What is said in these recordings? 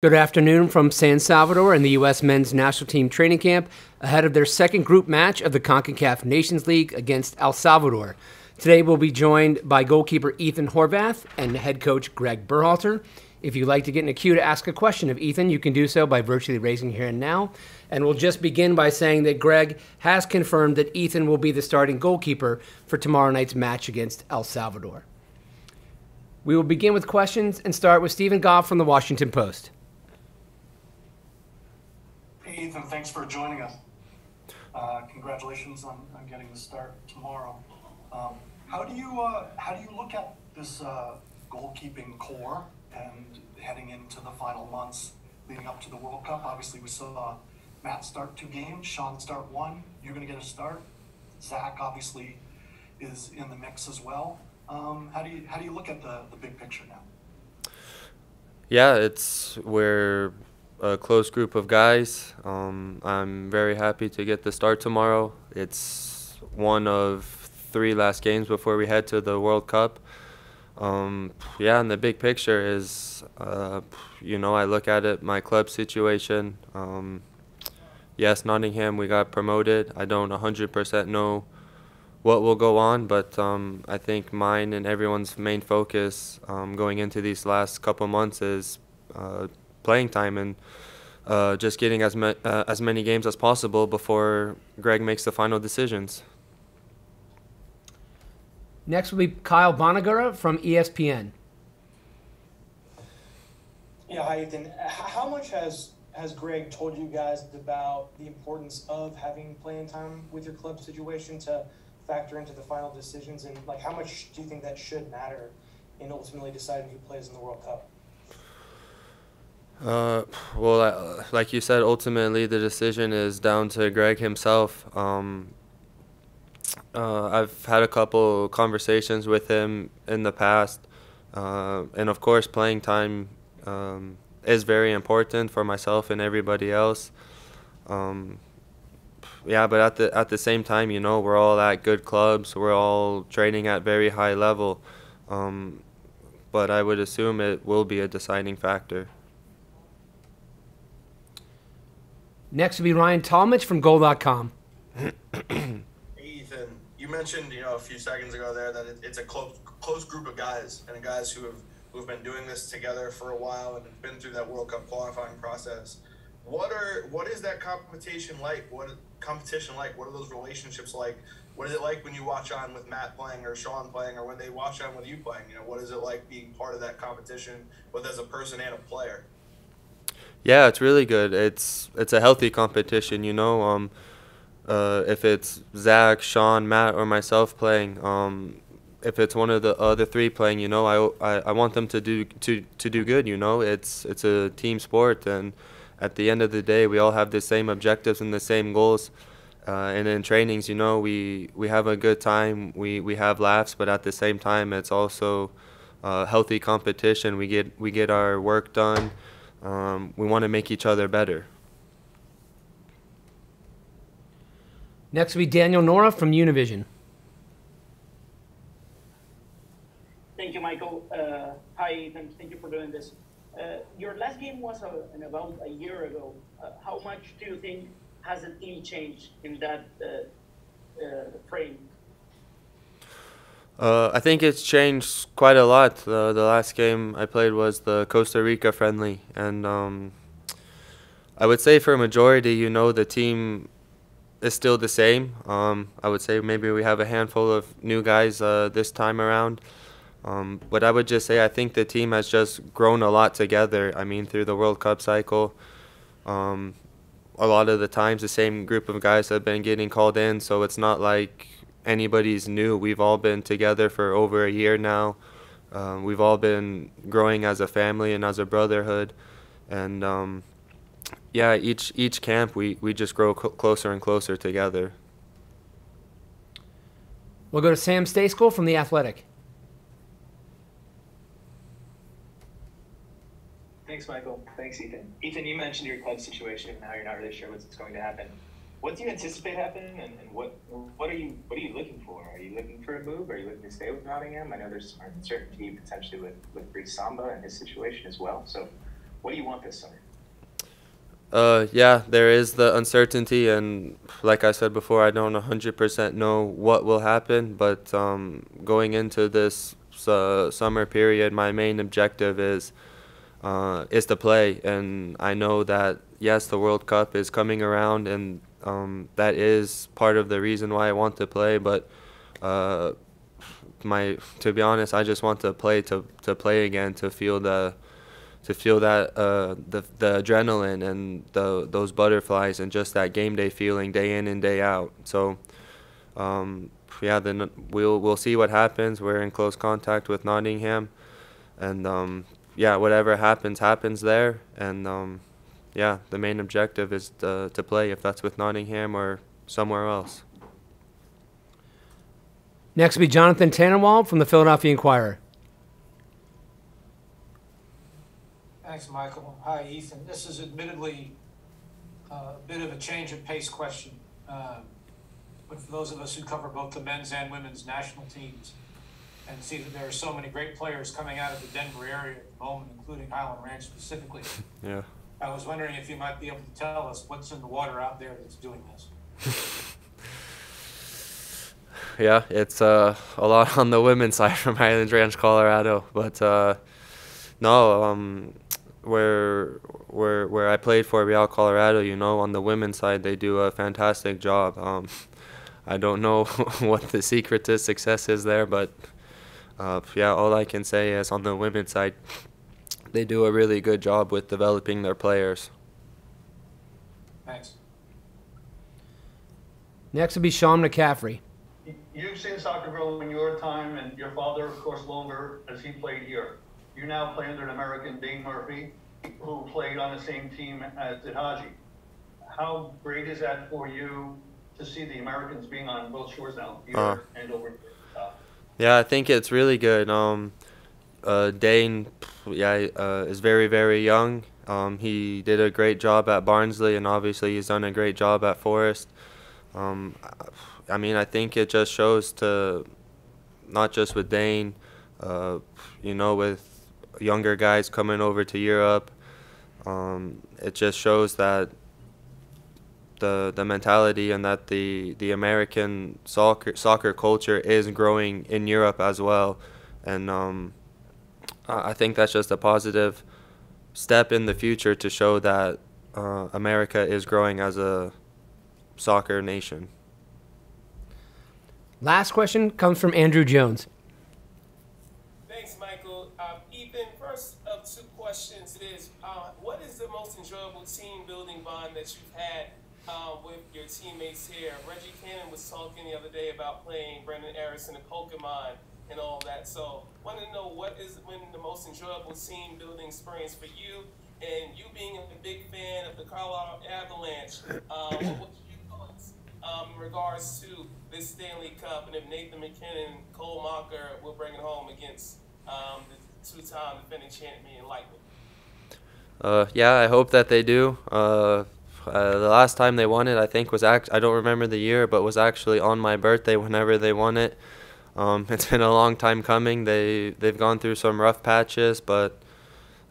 Good afternoon from San Salvador and the U.S. men's national team training camp ahead of their second group match of the CONCACAF Nations League against El Salvador. Today we'll be joined by goalkeeper Ethan Horvath and head coach Gregg Berhalter. If you'd like to get in a queue to ask a question of Ethan, you can do so by virtually raising your hand now. And we'll just begin by saying that Gregg has confirmed that Ethan will be the starting goalkeeper for tomorrow night's match against El Salvador. We will begin with questions and start with Steven Goff from the Washington Post. Ethan, thanks for joining us. Uh, congratulations on, on getting the start tomorrow. Um, how do you uh, how do you look at this uh, goalkeeping corps and heading into the final months leading up to the World Cup? Obviously, we saw Matt start two games, Sean start one. You're going to get a start. Zach obviously is in the mix as well. Um, how do you how do you look at the, the big picture now? Yeah, it's we're a close group of guys. Um, I'm very happy to get the start tomorrow. It's one of three last games before we head to the World Cup. Um, yeah, and the big picture is, uh, you know, I look at it, my club situation. Um, yes, Nottingham, we got promoted. I don't 100% know what will go on, but um, I think mine and everyone's main focus um, going into these last couple months is uh, playing time and uh, just getting as, ma- uh, as many games as possible before Gregg makes the final decisions. Next will be Kyle Bonagura from ESPN. Yeah, hi Ethan. How much has has Gregg told you guys about the importance of having playing time with your club situation to factor into the final decisions, and like how much do you think that should matter in ultimately deciding who plays in the World Cup? Uh, well, like you said, ultimately the decision is down to Gregg himself. Um, uh, I've had a couple conversations with him in the past, uh, and of course, playing time um, is very important for myself and everybody else. Um, yeah, but at the at the same time, you know, we're all at good clubs. We're all training at very high level. Um, but I would assume it will be a deciding factor. Next will be Ryan Tolmich from Goal.com. Ethan, you mentioned you know a few seconds ago there that it, it's a close close group of guys and guys who have who've been doing this together for a while and have been through that World Cup qualifying process. What are what is that competition like? What competition like? What are those relationships like? What is it like when you watch on with Matt playing or Sean playing or when they watch on with you playing? You know, what is it like being part of that competition, both as a person and a player? Yeah, it's really good. It's it's a healthy competition, you know. Um, uh, if it's Zach, Sean, Matt, or myself playing, um, if it's one of the other three playing, you know, I, I, I want them to do to to do good. You know, it's it's a team sport, and at the end of the day, we all have the same objectives and the same goals. Uh, and in trainings, you know, we, we have a good time, we, we have laughs, but at the same time, it's also a healthy competition. We get we get our work done. Um, we want to make each other better. Next will be Daniel Nora from Univision. Thank you, Michael. Uh, hi, Ethan. Thank you for doing this. Uh, your last game was uh, about a year ago. Uh, how much do you think has the team changed in that uh, uh, frame? Uh, I think it's changed quite a lot. The last game I played was the Costa Rica friendly, and um, I would say for a majority, you know, the team is still the same. Um, I would say maybe we have a handful of new guys uh, this time around. Um, but I would just say I think the team has just grown a lot together. I mean, through the World Cup cycle, um, a lot of the times the same group of guys have been getting called in, so it's not like anybody's new. We've all been together for over a year now. Um, we've all been growing as a family and as a brotherhood, and um, yeah, each each camp we, we just grow cl- closer and closer together. We'll go to Sam Stejskal from the Athletic. Thanks, Michael. Thanks, Ethan. Ethan, you mentioned your club situation and how you're not really sure what's going to happen what do you anticipate happening, and, and, what what are you what are you looking for? Are you looking for a move? Are you looking to stay with Nottingham? I know there's some uncertainty potentially with with Brice Samba and his situation as well. So, what do you want this summer? Uh, yeah, there is the uncertainty, and like I said before, I don't 100% know what will happen. But um, going into this uh, summer period, my main objective is uh, is to play, and I know that yes, the World Cup is coming around, and um, that is part of the reason why I want to play. But uh, my to be honest, I just want to play to to play again to feel the to feel that uh, the the adrenaline and the those butterflies and just that game day feeling day in and day out. So, um, yeah, then we'll we'll see what happens. We're in close contact with Nottingham, and um, yeah, whatever happens happens there. And um, yeah, the main objective is to, to play if that's with Nottingham or somewhere else. Next will be Jonathan Tannenwald from the Philadelphia Inquirer. Thanks, Michael. Hi, Ethan. This is admittedly uh, a bit of a change of pace question. Um, but for those of us who cover both the men's and women's national teams and see that there are so many great players coming out of the Denver area at the moment, including Highlands Ranch specifically, Yeah. I was wondering if you might be able to tell us what's in the water out there that's doing this. yeah, it's uh, a lot on the women's side from Highlands Ranch, Colorado. But uh, no, um, where where where I played for Real Colorado, you know, on the women's side, they do a fantastic job. Um, I don't know what the secret to success is there, but uh, yeah, all I can say is on the women's side, they do a really good job with developing their players. Thanks. Next will be Sean McCaffrey. You've seen soccer grow in your time, and your father, of course, longer as he played here. You now play under an American, Dane Murphy, who played on the same team as did Haji. How great is that for you to see the Americans being on both shores now, here Uh. and over uh, Yeah, I think it's really good. Um, uh, Dane, yeah, uh, is very very young. Um, he did a great job at Barnsley, and obviously he's done a great job at Forest. Um, I mean, I think it just shows to not just with Dane, uh, you know, with younger guys coming over to Europe. Um, it just shows that the the mentality and that the the American soccer soccer culture is growing in Europe as well, and um, I I think that's just a positive step in the future to show that uh, America is growing as a soccer nation. Last question comes from Andrew Jones. Thanks, Michael. Um, Ethan, first of two questions is, uh, what is the most enjoyable team building bond that you've had um, with your teammates here? Reggie Cannon was talking the other day about playing Brenden Aaronson and Pokemon and all that. So, want to know what is been the most enjoyable team building experience for you, and you being a big fan of the Colorado Avalanche. Um, what was your thoughts um, in regards to this Stanley Cup, and if Nathan MacKinnon, Cale Makar will bring it home against um, the two-time defending champion Lightning. Uh, yeah, I hope that they do. Uh, uh, the last time they won it, I think was act- I don't remember the year, but was actually on my birthday whenever they won it. Um, it's been a long time coming. They they've gone through some rough patches, but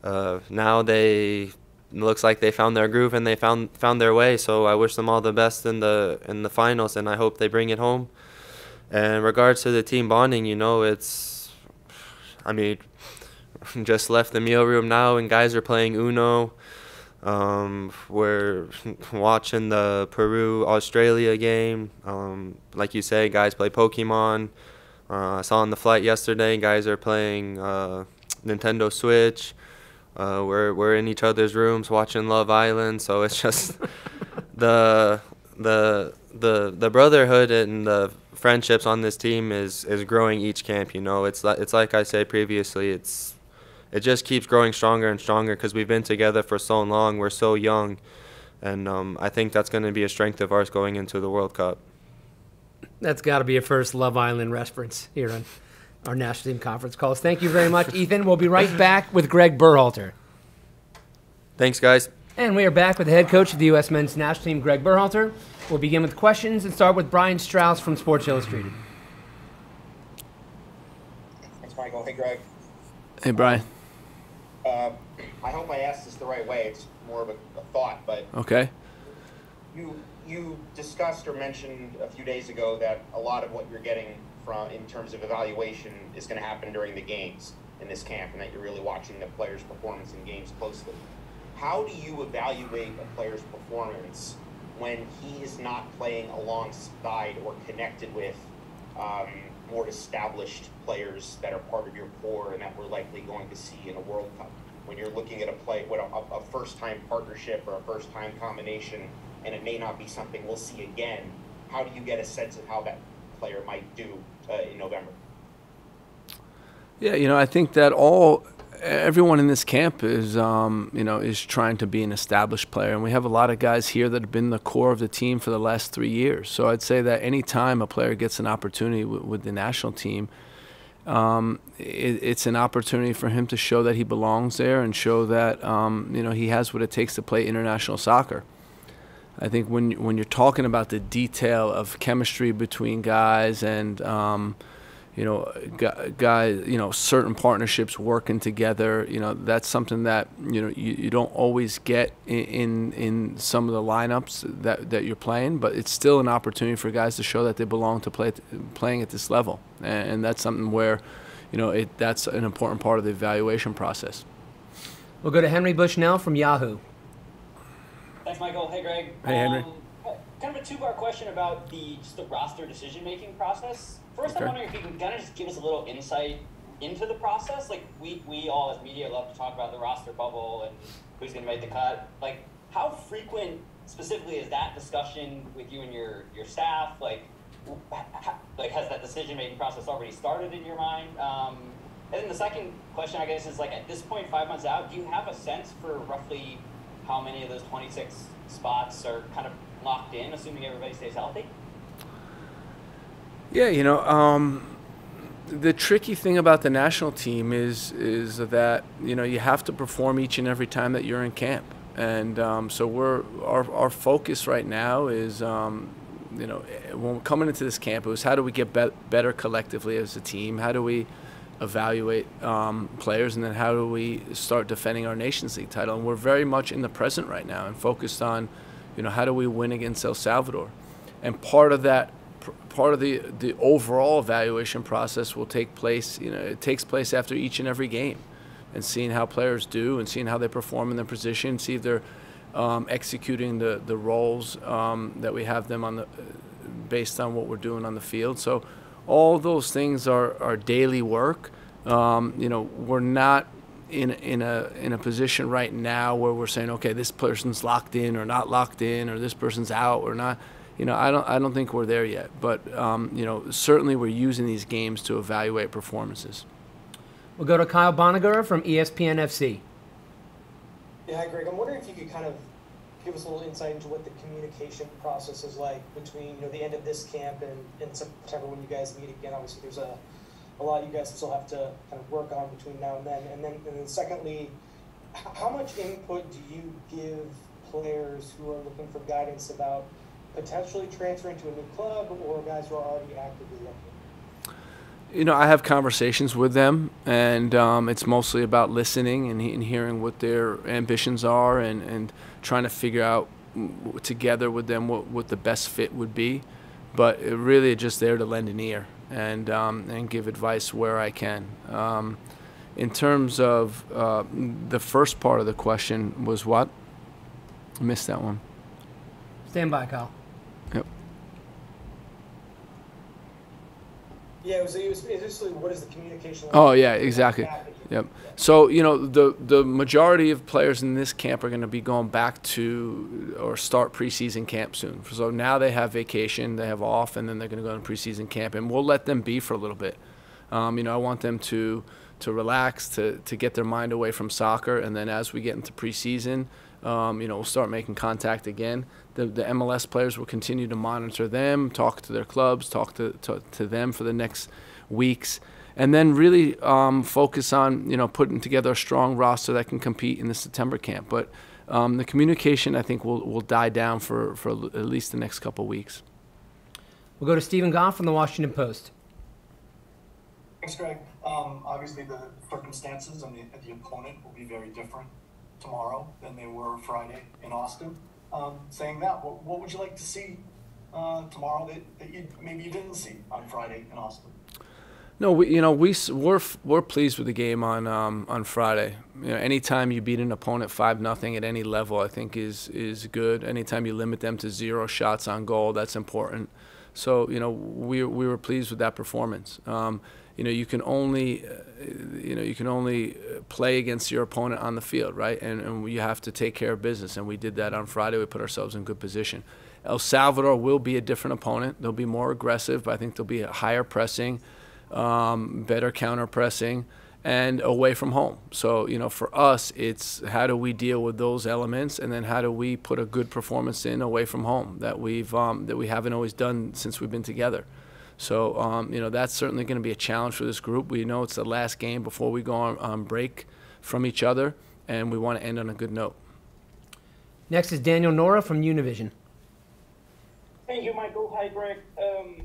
uh, now they looks like they found their groove and they found found their way. So I wish them all the best in the in the finals, and I hope they bring it home. And in regards to the team bonding, you know, it's, I mean, just left the meal room now, and guys are playing Uno. Um, we're watching the Peru Australia game. Um, like you say, guys play Pokemon. Uh, I saw on the flight yesterday, guys are playing uh, Nintendo Switch. Uh, we're we're in each other's rooms watching Love Island, so it's just the the the the brotherhood and the friendships on this team is is growing each camp. You know, it's like it's like I said previously. It's it just keeps growing stronger and stronger because we've been together for so long. We're so young, and um, I think that's going to be a strength of ours going into the World Cup. That's got to be a first Love Island reference here on our national team conference calls. Thank you very much, Ethan. We'll be right back with Gregg Berhalter. Thanks, guys. And we are back with the head coach of the U.S. men's national team, Gregg Berhalter. We'll begin with questions and start with Brian Straus from Sports Illustrated. Thanks, Michael. Hey, Gregg. Hey, Brian. Uh, I hope I asked this the right way. It's more of a, a thought, but Okay. you you discussed or mentioned a few days ago that a lot of what you're getting from in terms of evaluation is going to happen during the games in this camp, and that you're really watching the player's performance in games closely. How do you evaluate a player's performance when he is not playing alongside or connected with um, more established players that are part of your core and that we're likely going to see in a World Cup? When you're looking at a play, what a, a first-time partnership or a first-time combination, and it may not be something we'll see again. How do you get a sense of how that player might do uh, in November? Yeah, you know, I think that all everyone in this camp is, um, you know, is trying to be an established player, and we have a lot of guys here that have been the core of the team for the last three years. So I'd say that any time a player gets an opportunity with the national team, um, it, it's an opportunity for him to show that he belongs there and show that um, you know he has what it takes to play international soccer. I think when when you're talking about the detail of chemistry between guys and um, you know guys you know certain partnerships working together you know that's something that you know you, you don't always get in, in some of the lineups that that you're playing but it's still an opportunity for guys to show that they belong to play playing at this level and, and that's something where you know it that's an important part of the evaluation process We'll go to Henry Bushnell from Yahoo. Thanks, Michael. Hey, Gregg. Hey, Henry. Um, kind of a two-part question about the just the roster decision-making process. First, Okay. I'm wondering if you can kind of just give us a little insight into the process. Like we we all as media love to talk about the roster bubble and who's going to make the cut. Like how frequent specifically is that discussion with you and your your staff? Like like has that decision-making process already started in your mind? Um, and then the second question, I guess, is like at this point, five months out, do you have a sense for roughly how many of those 26 spots are kind of locked in, assuming everybody stays healthy? Yeah, you know, um, the tricky thing about the national team is is that you know you have to perform each and every time that you're in camp, and um, so we're our our focus right now is. Um, you know, when we're coming into this camp, it was how do we get be- better collectively as a team? How do we evaluate um, players, and then how do we start defending our Nations League title? And we're very much in the present right now and focused on, you know, how do we win against El Salvador? And part of that, part of the the overall evaluation process will take place. You know, it takes place after each and every game, and seeing how players do and seeing how they perform in their position, see if they're um, executing the the roles um, that we have them on the based on what we're doing on the field. So all those things are, are daily work. Um, you know, we're not in in a in a position right now where we're saying, okay, this person's locked in or not locked in, or this person's out or not. You know, I don't I don't think we're there yet. But um, you know, certainly we're using these games to evaluate performances. We'll go to Kyle Bonagura from E ESPN FC. Yeah, Gregg. I'm wondering if you could kind of give us a little insight into what the communication process is like between you know the end of this camp and in September when you guys meet again. Obviously, there's a a lot you guys still have to kind of work on between now and then. And then, and then secondly, how much input do you give players who are looking for guidance about potentially transferring to a new club or guys who are already actively looking? You know, I have conversations with them, and um, it's mostly about listening and, and hearing what their ambitions are and, and trying to figure out together with them what, what the best fit would be. But really just there to lend an ear and, um, and give advice where I can. Um, in terms of uh, the first part of the question was what? I missed that one. Stand by, Kyle. Yeah, it was, it was basically what is the communication? Oh yeah, exactly. staff that you- Yep. So you know the the majority of players in this camp are going to be going back to or start preseason camp soon. So now they have vacation, they have off, and then they're going to go into preseason camp, and we'll let them be for a little bit. Um, you know, I want them to to relax, to to get their mind away from soccer, and then as we get into preseason, um, you know, we'll start making contact again. The the MLS players will continue to monitor them, talk to their clubs, talk to to, to them for the next weeks and then really um, focus on you know putting together a strong roster that can compete in the September camp. But um, the communication I think will will die down for for at least the next couple of weeks. We'll go to Steven Goff from the Washington Post. Thanks, Gregg. Um, obviously, the circumstances and the, the opponent will be very different tomorrow than they were Friday in Austin. Um, saying that, what, what would you like to see uh, tomorrow that, that you maybe you didn't see on Friday in Austin? No, we, you know, we we're we're pleased with the game on um, on Friday. You know, anytime you beat an opponent five nothing at any level, I think is is good. Anytime you limit them to zero shots on goal, that's important. So you know, we we were pleased with that performance. Um, you know, you can only, uh, you know, you can only play against your opponent on the field, right? And and you have to take care of business, and we did that on Friday. We put ourselves in good position. El Salvador will be a different opponent. They'll be more aggressive, but I think they'll be a higher pressing um, better counter pressing, and away from home. So, you know, for us, it's how do we deal with those elements, and then how do we put a good performance in away from home that we've um, that we haven't always done since we've been together. So, um, you know, that's certainly going to be a challenge for this group. We know it's the last game before we go on, on break from each other, and we want to end on a good note. Next is Daniel Nora from Univision. Thank you, Michael. Hi, Gregg. Um,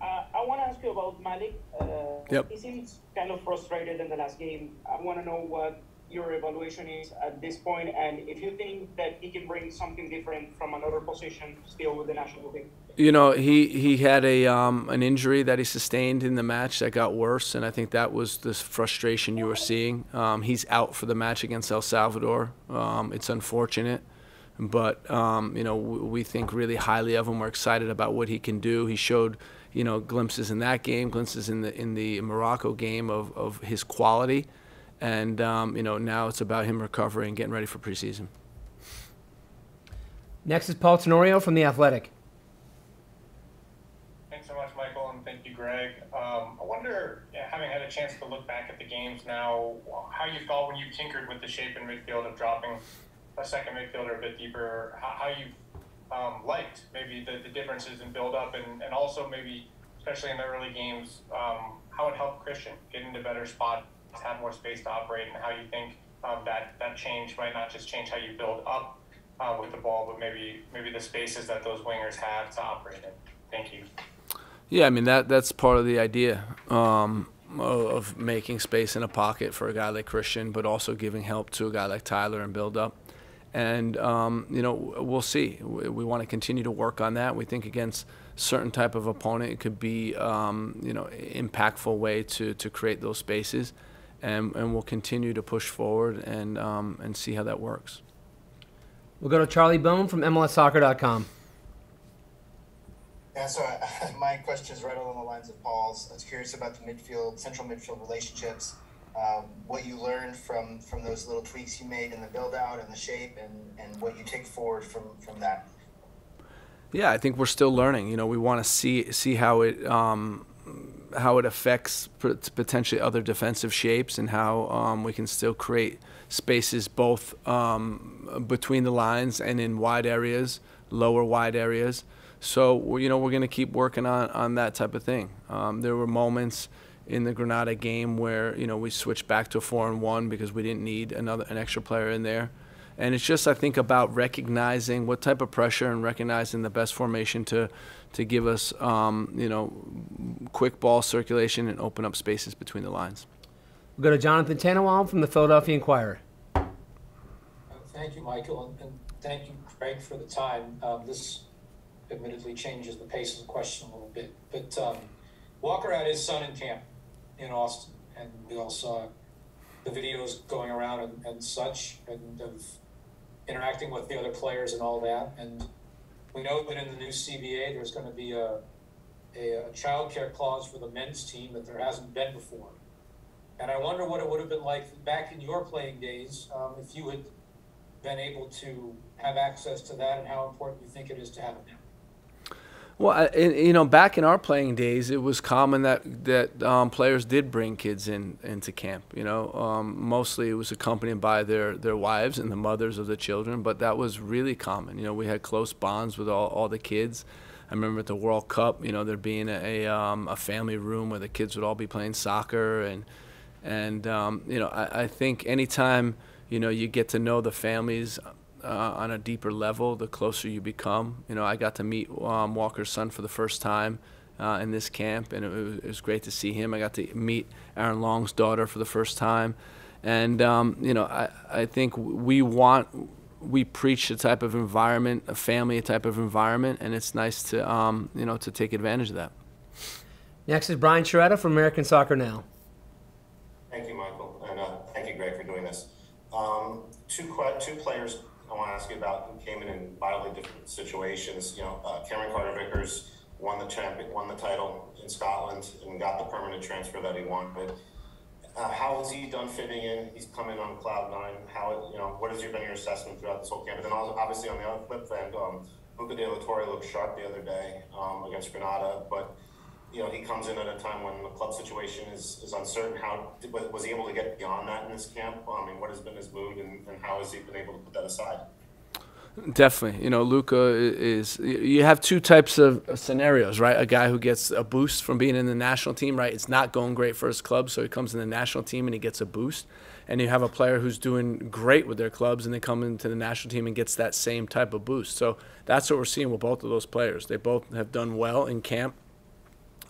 uh, I want to ask you about Malik. Uh, yep. He seems kind of frustrated in the last game. I want to know what your evaluation is at this point, and if you think that he can bring something different from another position still with the national team. You know, he he had a um, an injury that he sustained in the match that got worse, and I think that was the frustration you were seeing. Um, he's out for the match against El Salvador. Um, it's unfortunate, but um, you know we think really highly of him. We're excited about what he can do. He showed you know, glimpses in that game, glimpses in the in the Morocco game of, of his quality, and um, you know now it's about him recovering and getting ready for preseason. Next is Paul Tenorio from the Athletic. Thanks so much, Michael, and thank you, Gregg. Um, I wonder, having had a chance to look back at the games now, how you felt when you tinkered with the shape in midfield of dropping a second midfielder a bit deeper, how, how you um, liked, maybe the, the differences in build up and, and also maybe, especially in the early games, um, how it helped Christian get into better spots, have more space to operate, and how you think um, that, that change might not just change how you build up uh, with the ball, but maybe maybe the spaces that those wingers have to operate in. Thank you. Yeah, I mean that that's part of the idea um, of making space in a pocket for a guy like Christian, but also giving help to a guy like Tyler and build up and um, you know we'll see. We, we want to continue to work on that. We think against certain type of opponent, it could be um, you know impactful way to to create those spaces, and and we'll continue to push forward and um, and see how that works. We'll go to Charlie Boehm from MLSsoccer.com. Yeah, so uh, my question is right along the lines of Paul's. I was curious about the midfield, central midfield relationships um, what you learned from from those little tweaks you made in the build out and the shape and and what you take forward from from that. Yeah i think we're still learning. You know we want to see see how it um, how it affects potentially other defensive shapes and how um, we can still create spaces both um, between the lines and in wide areas lower wide areas so you know we're going to keep working on on that type of thing um, there were moments in the Grenada game where you know we switched back to a four and one because we didn't need another an extra player in there. And it's just I think about recognizing what type of pressure and recognizing the best formation to to give us um, you know quick ball circulation and open up spaces between the lines. We'll go to Jonathan Tannenwald from the Philadelphia Inquirer. Thank you, Michael, and, and thank you, Craig, for the time. Um, this admittedly changes the pace of the question a little bit, but um, Walker had his son in camp in Austin, and we all saw the videos going around and, and such, and of interacting with the other players and all that. And we know that in the new CBA, there's going to be a, a, a child care clause for the men's team that there hasn't been before. And I wonder what it would have been like back in your playing days um, if you had been able to have access to that and how important you think it is to have it now. Well, you know, back in our playing days, it was common that that um, players did bring kids in into camp. You know, um, mostly it was accompanied by their their wives and the mothers of the children, but that was really common. You know, we had close bonds with all, all the kids. I remember at the World Cup, you know, there being a a, um, a family room where the kids would all be playing soccer, and and um, you know, I, I think anytime you know you get to know the families uh, on a deeper level the closer you become. You know, I got to meet um, Walker's son for the first time uh, in this camp, and it was, it was, great to see him. I got to meet Aaron Long's daughter for the first time, And um, you know, I, I think we want we preach a type of environment, a family type of environment, and it's nice to um, you know to take advantage of that. Next is Brian Sciaretta from American Soccer Now. Thank you, Michael, and uh, thank you, Gregg, for doing this. Um, two two players I want to ask you about who came in in wildly different situations. You know, uh, Cameron Carter Vickers won the champion, won the title in Scotland, and got the permanent transfer that he wanted. Uh, how has he done fitting in? He's coming on cloud nine. How you know what has your been your assessment throughout this whole camp? And then also, obviously on the other flip end, um, Luca De La Torre looked sharp the other day um, against Grenada, but you know he comes in at a time when the club situation is, is uncertain. How was he able to get beyond that in this camp? I mean, what has been his mood, and, and how has he been able to put that aside? Definitely, you know, Luca is. You have two types of scenarios, right? A guy who gets a boost from being in the national team, right? It's not going great for his club, so he comes in the national team and he gets a boost. And you have a player who's doing great with their clubs, and they come into the national team and gets that same type of boost. So that's what we're seeing with both of those players. They both have done well in camp.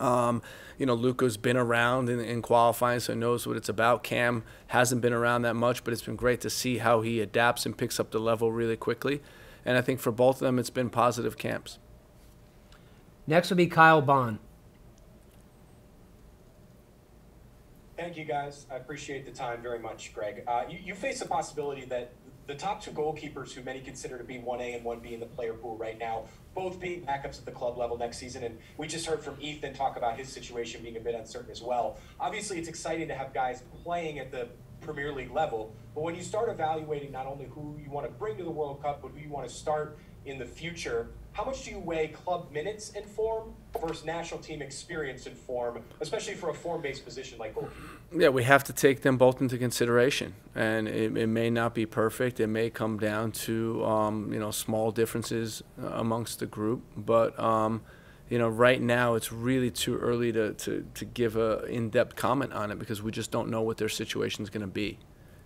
Um, you know, Luca's been around in, in, qualifying, so he knows what it's about. Cam hasn't been around that much, but it's been great to see how he adapts and picks up the level really quickly. And I think for both of them, it's been positive camps. Next will be Kyle Bond. Thank you, guys. I appreciate the time very much, Gregg. Uh, you, you face the possibility that the top two goalkeepers, who many consider to be 1A and 1B in the player pool right now, both being backups at the club level next season. And we just heard from Ethan talk about his situation being a bit uncertain as well. Obviously, it's exciting to have guys playing at the Premier League level. But when you start evaluating not only who you want to bring to the World Cup, but who you want to start in the future, how much do you weigh club minutes in form versus national team experience in form, especially for a form-based position like goalkeeper? Yeah, we have to take them both into consideration, and it, it may not be perfect. It may come down to um, you know small differences uh, amongst the group, but. Um, you know, right now it's really too early to, to, to give a in-depth comment on it because we just don't know what their situation is going to be.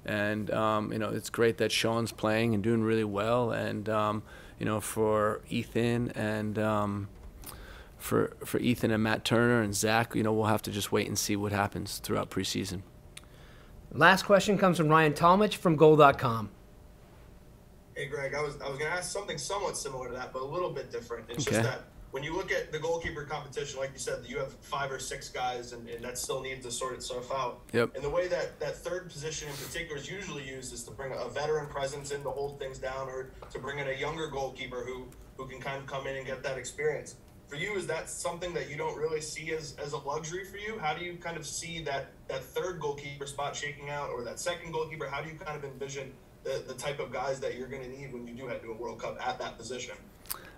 And um, you know, it's great that Sean's playing and doing really well, and um, you know, for Ethan and um, for for Ethan and Matt Turner and Zach, you know, we'll have to just wait and see what happens throughout preseason. Last question comes from Ryan Tolmich from Goal.com. Hey, Gregg, I was I was going to ask something somewhat similar to that, but a little bit different. It's okay. just that when you look at the goalkeeper competition, like you said, you have five or six guys, and, and that still needs to sort itself out. Yep. And the way that that third position in particular is usually used is to bring a veteran presence in to hold things down, or to bring in a younger goalkeeper who who can kind of come in and get that experience. For you, is that something that you don't really see as, as a luxury for you? How do you kind of see that that third goalkeeper spot shaking out, or that second goalkeeper? How do you kind of envision the, the type of guys that you're going to need when you do head to a World Cup at that position?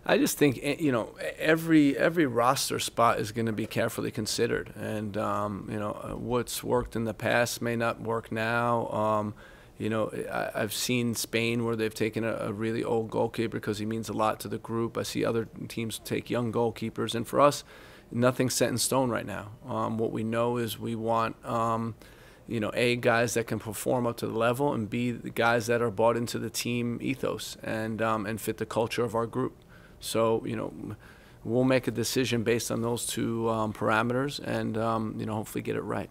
I just think eh, you know every every roster spot is going to be carefully considered, and um, you know uh, what's worked in the past may not work now. Um, you know, I, have seen Spain where they've taken a, a, really old goalkeeper because he means a lot to the group. I see other teams take young goalkeepers, and for us, nothing's set in stone right now. Um, what we know is we want. Um, you know, A, guys that can perform up to the level, and B, the guys that are bought into the team ethos and, um, and fit the culture of our group. So, you know, we'll make a decision based on those two um, parameters and, um, you know, hopefully get it right.